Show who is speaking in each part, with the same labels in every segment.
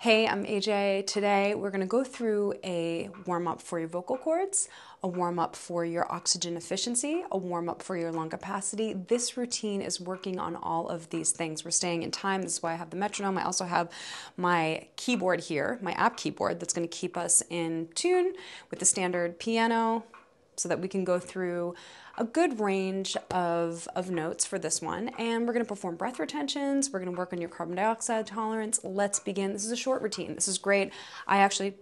Speaker 1: Hey, I'm AJ. Today we're going to go through a warm up for your vocal cords, a warm up for your oxygen efficiency, a warm up for your lung capacity. This routine is working on all of these things. We're staying in time. This is why I have the metronome. I also have my keyboard here, my app keyboard, that's going to keep us in tune with the standard piano so that we can go through a good range of, of notes for this one. And we're going to perform breath retentions. We're going to work on your carbon dioxide tolerance. Let's begin. This is a short routine. This is great. I actually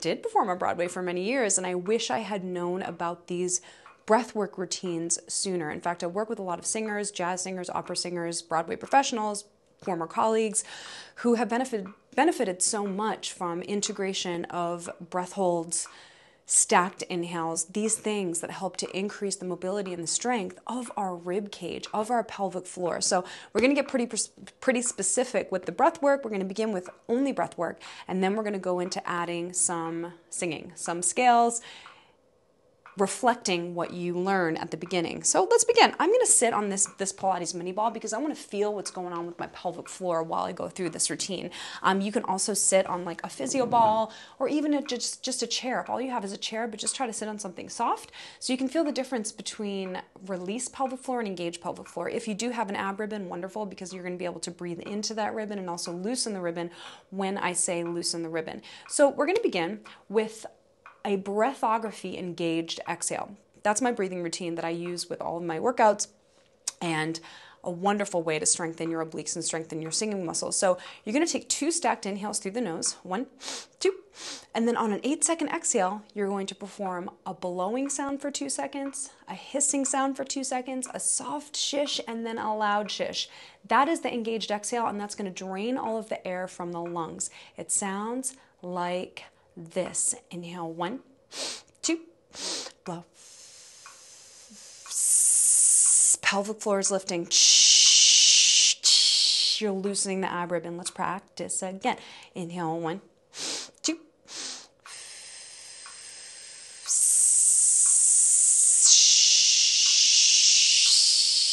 Speaker 1: did perform on Broadway for many years, and I wish I had known about these breathwork routines sooner. In fact, I work with a lot of singers, jazz singers, opera singers, Broadway professionals, former colleagues who have benefited benefited so much from integration of breath holds stacked inhales, these things that help to increase the mobility and the strength of our rib cage, of our pelvic floor. So we're going to get pretty pretty specific with the breath work. We're going to begin with only breath work, and then we're going to go into adding some singing, some scales, reflecting what you learn at the beginning. So let's begin. I'm going to sit on this this Pilates mini ball because I want to feel what's going on with my pelvic floor while I go through this routine. Um, you can also sit on like a physio ball or even a, just just a chair. If all you have is a chair, but just try to sit on something soft so you can feel the difference between release pelvic floor and engage pelvic floor. If you do have an ab ribbon, wonderful because you're going to be able to breathe into that ribbon and also loosen the ribbon when I say loosen the ribbon. So we're going to begin with a breathography engaged exhale. That's my breathing routine that I use with all of my workouts and a wonderful way to strengthen your obliques and strengthen your singing muscles. So you're going to take two stacked inhales through the nose, one, two, and then on an eight second exhale, you're going to perform a blowing sound for two seconds, a hissing sound for two seconds, a soft shish, and then a loud shish. That is the engaged exhale, and that's going to drain all of the air from the lungs. It sounds like this. Inhale, one, two, blow. Pelvic floor is lifting. You're loosening the ab ribbon. Let's practice again. Inhale, one,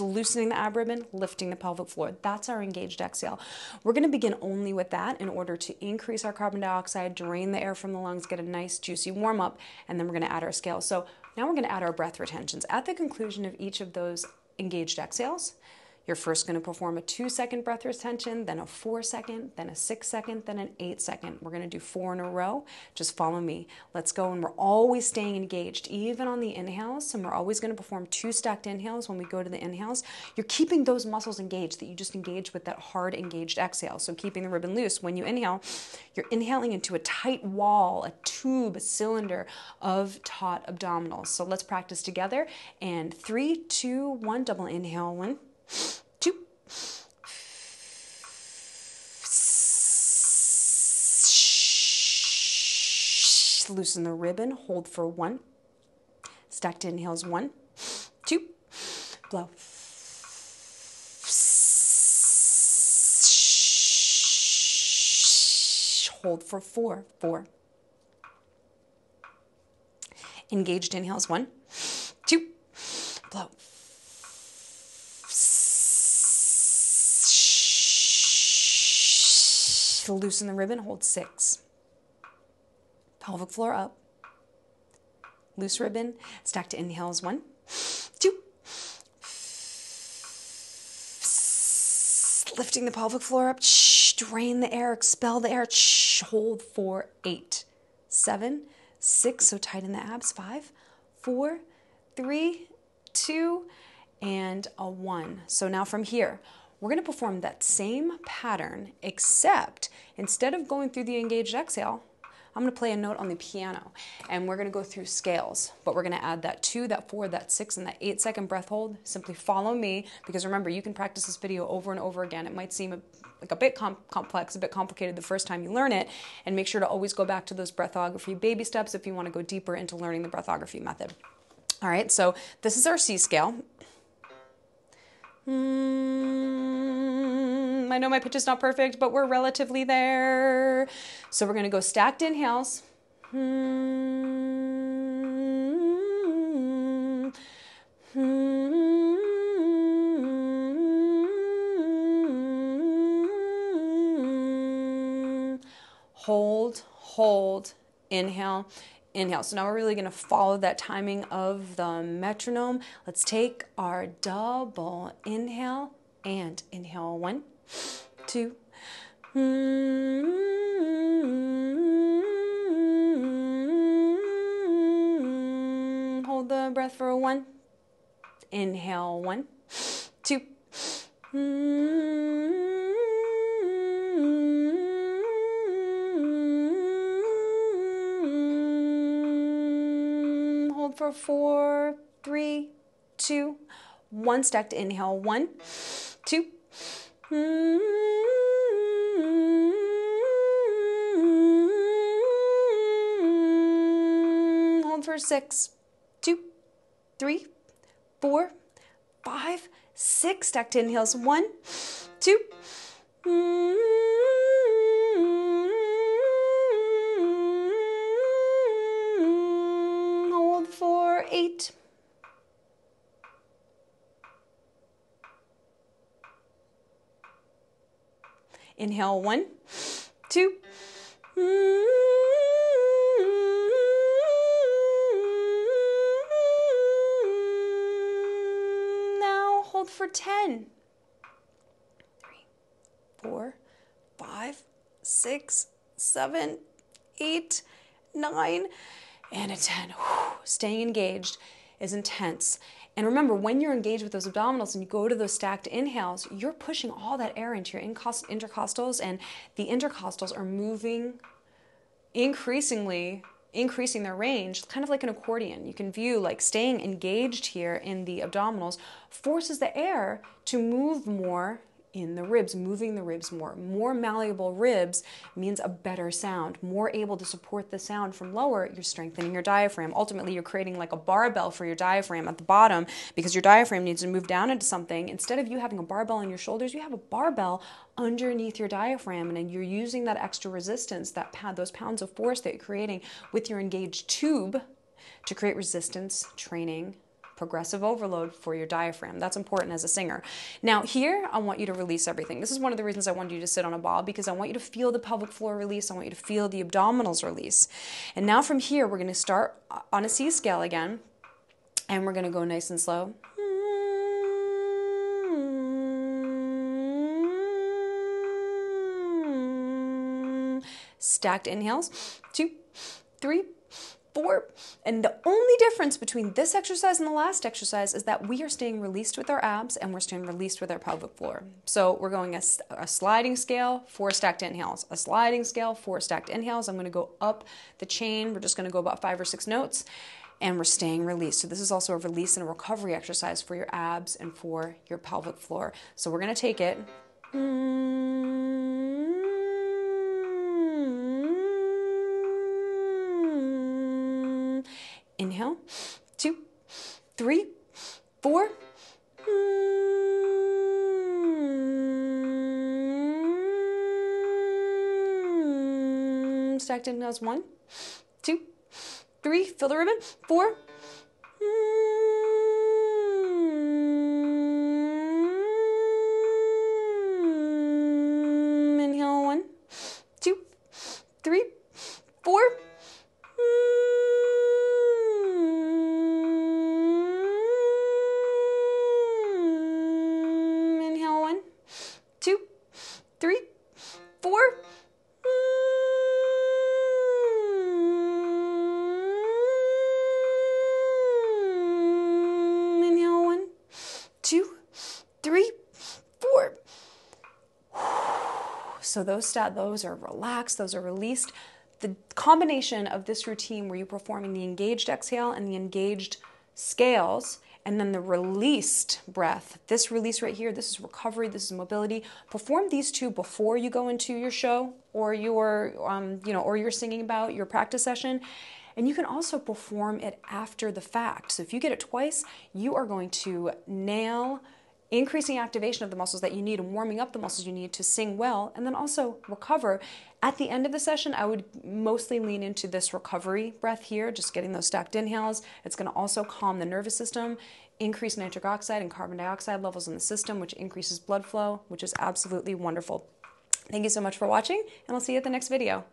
Speaker 1: loosening the ab ribbon, lifting the pelvic floor. That's our engaged exhale. We're going to begin only with that in order to increase our carbon dioxide, drain the air from the lungs, get a nice juicy warm up, and then we're going to add our scale. So now we're going to add our breath retentions. At the conclusion of each of those engaged exhales, you're first going to perform a two second breath retention, then a four second, then a six second, then an eight second. We're going to do four in a row. Just follow me. Let's go. And we're always staying engaged, even on the inhales. And we're always going to perform two stacked inhales when we go to the inhales. You're keeping those muscles engaged that you just engaged with that hard engaged exhale. So keeping the ribbon loose. When you inhale, you're inhaling into a tight wall, a tube, a cylinder of taut abdominals. So let's practice together. And three, two, one, double inhale, one loosen the ribbon, hold for one, stacked inhales, one, two, blow. Hold for four, four. Engaged inhales, one, two, blow. loosen the ribbon, hold six. Pelvic floor up. Loose ribbon, stacked to inhales, one, two. Lifting the pelvic floor up, drain the air, expel the air, hold for eight, seven, six, so tighten the abs, five, four, three, two, and a one. So now from here, we're going to perform that same pattern, except instead of going through the engaged exhale, I'm going to play a note on the piano and we're going to go through scales, but we're going to add that two, that four, that six, and that eight second breath hold. Simply follow me because remember, you can practice this video over and over again. It might seem a, like a bit com complex, a bit complicated the first time you learn it, and make sure to always go back to those breathography baby steps if you want to go deeper into learning the breathography method. All right, so this is our C scale. Mm, I know my pitch is not perfect, but we're relatively there. So we're going to go stacked inhales. Mm, mm, hold, hold, inhale, inhale. So now we're really going to follow that timing of the metronome. Let's take our double inhale and inhale one, two. Hold the breath for one. Inhale one, two. Four, three, two, one. Stacked inhale. One, two. Hold for six, two, three, four, five, six. Stacked inhales. One, two. Eight. Inhale, one, two. Now hold for 10. Three, four, five, six, seven, eight, nine and a 10. Whew. Staying engaged is intense. And remember, when you're engaged with those abdominals and you go to those stacked inhales, you're pushing all that air into your intercostals, and the intercostals are moving increasingly increasing their range kind of like an accordion you can view like staying engaged here in the abdominals forces the air to move more in the ribs, moving the ribs more. More malleable ribs means a better sound. More able to support the sound from lower, you're strengthening your diaphragm. Ultimately, you're creating like a barbell for your diaphragm at the bottom because your diaphragm needs to move down into something. Instead of you having a barbell on your shoulders, you have a barbell underneath your diaphragm and you're using that extra resistance, that pad, those pounds of force that you're creating with your engaged tube to create resistance training progressive overload for your diaphragm. That's important as a singer. Now, here, I want you to release everything. This is one of the reasons I want you to sit on a ball because I want you to feel the pelvic floor release. I want you to feel the abdominals release. And now from here, we're going to start on a C scale again, and we're going to go nice and slow. Stacked inhales, two, three, four. And the only difference between this exercise and the last exercise is that we are staying released with our abs and we're staying released with our pelvic floor. So we're going a, a sliding scale, four stacked inhales, a sliding scale, four stacked inhales. I'm going to go up the chain. We're just going to go about five or six notes and we're staying released. So this is also a release and a recovery exercise for your abs and for your pelvic floor. So we're going to take it. Mm. Inhale, two, three, four. Mm. Stacked inhales, one, two, three. Fill the ribbon, four. Mm. So those stat those are relaxed, those are released. The combination of this routine where you're performing the engaged exhale and the engaged scales and then the released breath. This release right here, this is recovery, this is mobility. Perform these two before you go into your show or your, um, you know, or you're singing about your practice session. And you can also perform it after the fact. So if you get it twice, you are going to nail increasing activation of the muscles that you need and warming up the muscles you need to sing well and then also recover. At the end of the session, I would mostly lean into this recovery breath here, just getting those stacked inhales. It's going to also calm the nervous system, increase nitric oxide and carbon dioxide levels in the system, which increases blood flow, which is absolutely wonderful. Thank you so much for watching, and I'll see you at the next video.